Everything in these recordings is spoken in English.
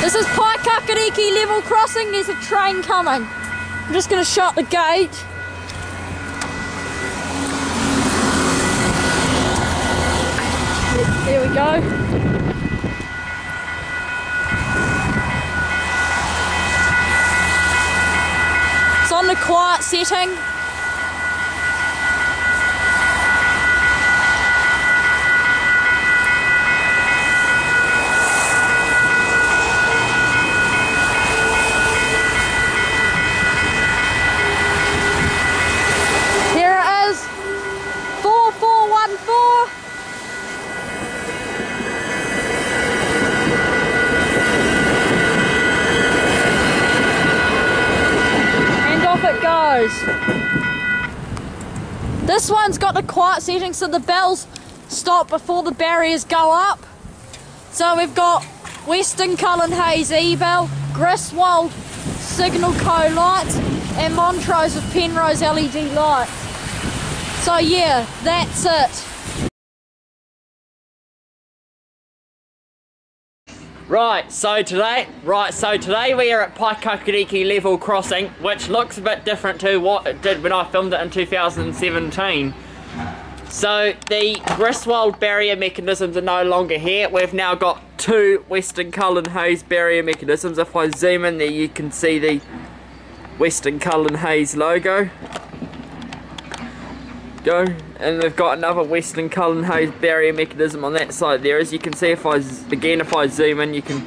This is Paekakariki level crossing. There's a train coming. I'm just going to shut the gate. There we go. It's on the quiet setting. Here it is. 4414. And off it goes. This one's got the quiet setting so the bells stop before the barriers go up. So we've got Western Cullen Hayes E-Bell, Griswold Signal Co lights, and Montrose of Penrose LED lights. So yeah, that's it. Right, so today, right, so today we are at Paekakariki Level Crossing, which looks a bit different to what it did when I filmed it in 2017. So the Griswold barrier mechanisms are no longer here. We've now got two Western Cullen Hayes barrier mechanisms. If I zoom in there, you can see the Western Cullen Hayes logo. Go, and we've got another Western Cullen Hayes barrier mechanism on that side there. As you can see, if I again if I zoom in, you can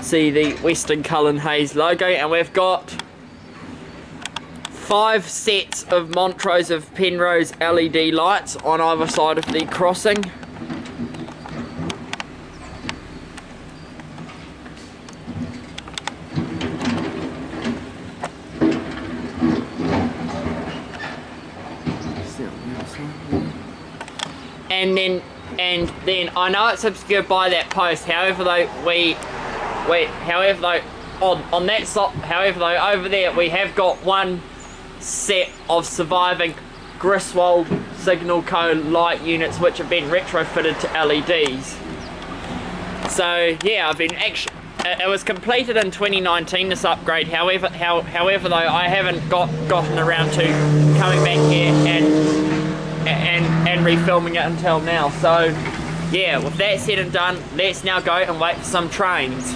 see the Western Cullen Hayes logo, and we've got five sets of Montrose of Penrose LED lights on either side of the crossing. and then and then I know it's obscured by that post. However, though we we however though on on that side, however though over there we have got one set of surviving Griswold Signal Co light units which have been retrofitted to LEDs. So yeah, I've been actually. It was completed in 2019. This upgrade, however, how, however though, I haven't got gotten around to coming back here and and and refilming it until now. So yeah, with that said and done, let's now go and wait for some trains.